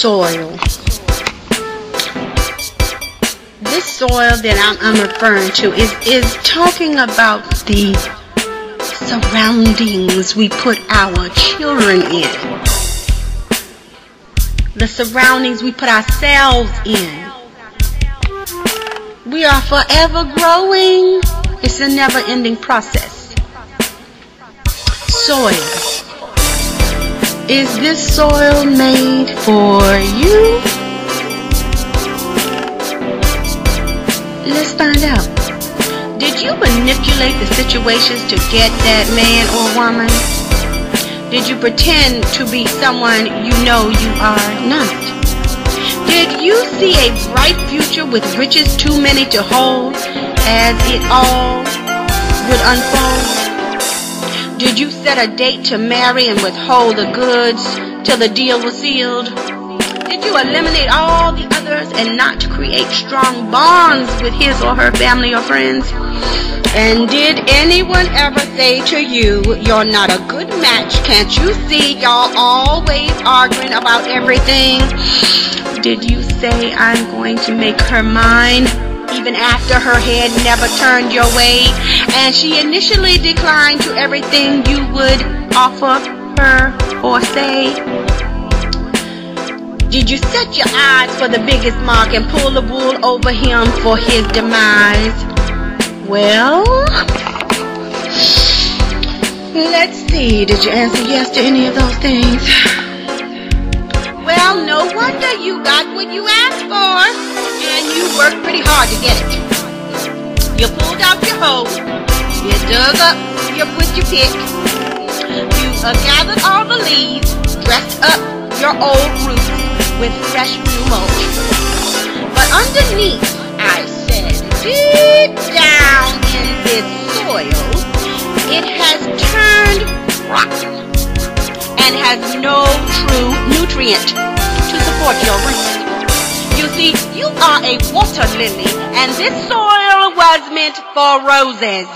soil. This soil that I'm, I'm referring to is, is talking about the surroundings we put our children in. The surroundings we put ourselves in. We are forever growing. It's a never ending process. Soil. Is this soil made for you? Let's find out. Did you manipulate the situations to get that man or woman? Did you pretend to be someone you know you are not? Did you see a bright future with riches too many to hold as it all would unfold? Did you set a date to marry and withhold the goods till the deal was sealed? Did you eliminate all the others and not create strong bonds with his or her family or friends? And did anyone ever say to you, you're not a good match? Can't you see y'all always arguing about everything? Did you say, I'm going to make her mine? Even after her head never turned your way, and she initially declined to everything you would offer her or say? Did you set your eyes for the biggest mark and pull the wool over him for his demise? Well, let's see. Did you answer yes to any of those things? Well, no wonder you got what you asked for, and you worked pretty hard to get it. You pulled out your hoe, you dug up your with your pick, you uh, gathered all the leaves, dressed up your old roots with fresh new mulch. But underneath, I said, deep down in this soil, it has turned rotten and has no true nutrient to support your roots. You see, you are a water lily, and this soil was meant for roses.